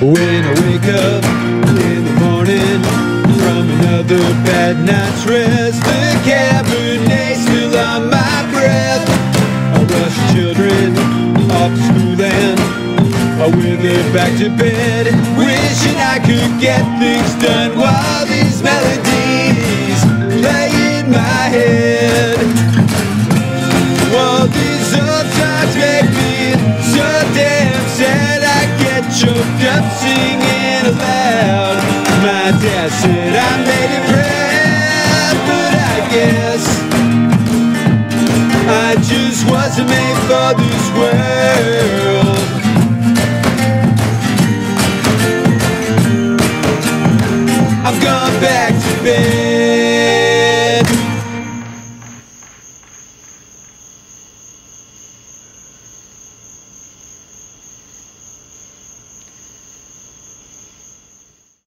When I wake up in the morning from another bad night's rest, the Cabernet still on my breath. I rush children off to school and I wither back to bed, wishing I could get things done while these melodies up singing aloud. My dad said I made it proud, but I guess I just wasn't made for this world. I've gone back to bed.